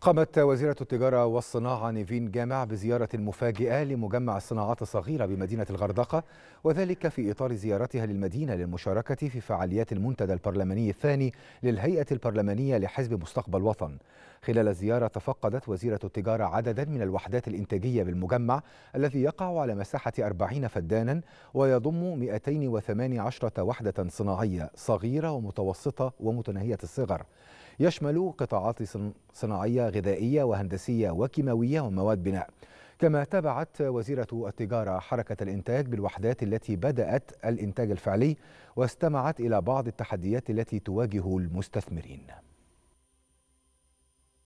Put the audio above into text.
قامت وزيرة التجارة والصناعة نيفين جامع بزيارة مفاجئة لمجمع الصناعات الصغيرة بمدينة الغردقة وذلك في إطار زيارتها للمدينة للمشاركة في فعاليات المنتدى البرلماني الثاني للهيئة البرلمانية لحزب مستقبل وطن خلال الزيارة تفقدت وزيرة التجارة عددا من الوحدات الإنتاجية بالمجمع الذي يقع على مساحة 40 فدانا ويضم 218 وحدة صناعية صغيرة ومتوسطة ومتناهية الصغر. يشمل قطاعات صناعية غذائية وهندسية وكيماوية ومواد بناء. كما تابعت وزيرة التجارة حركة الإنتاج بالوحدات التي بدأت الإنتاج الفعلي واستمعت إلى بعض التحديات التي تواجه المستثمرين.